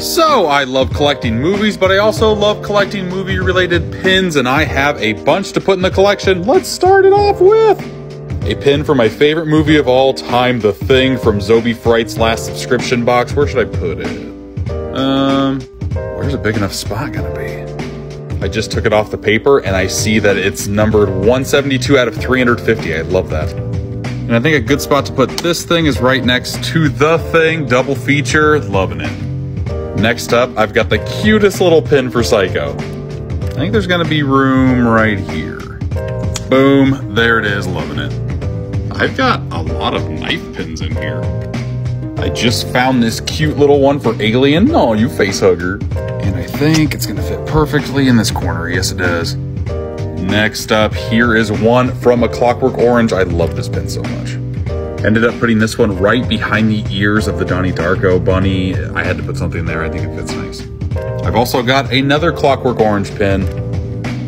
So, I love collecting movies, but I also love collecting movie related pins, and I have a bunch to put in the collection. Let's start it off with a pin for my favorite movie of all time, The Thing from Zobi Fright's last subscription box. Where should I put it? Um, where's a big enough spot gonna be? I just took it off the paper and I see that it's numbered 172 out of 350. I love that. And I think a good spot to put this thing is right next to the thing, double feature, loving it. Next up, I've got the cutest little pin for Psycho. I think there's gonna be room right here. Boom, there it is, loving it. I've got a lot of knife pins in here. I just found this cute little one for Alien. Oh, you face hugger. And I think it's gonna fit perfectly in this corner. Yes, it does. Next up, here is one from A Clockwork Orange. I love this pin so much. Ended up putting this one right behind the ears of the Donnie Darko bunny. I had to put something there. I think it fits nice. I've also got another Clockwork Orange pin.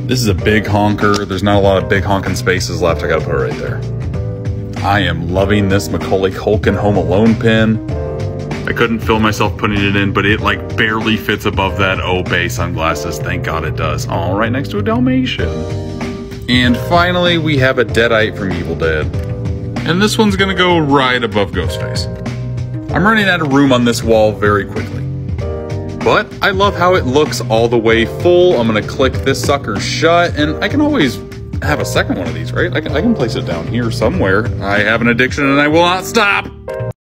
This is a big honker. There's not a lot of big honking spaces left. I gotta put it right there. I am loving this Macaulay Culkin Home Alone pin. I couldn't feel myself putting it in, but it like barely fits above that Obey sunglasses. Thank God it does. All right next to a Dalmatian. And finally, we have a Deadite from Evil Dead. And this one's gonna go right above Ghostface. I'm running out of room on this wall very quickly. But I love how it looks all the way full. I'm gonna click this sucker shut, and I can always have a second one of these, right? I can, I can place it down here somewhere. I have an addiction and I will not stop.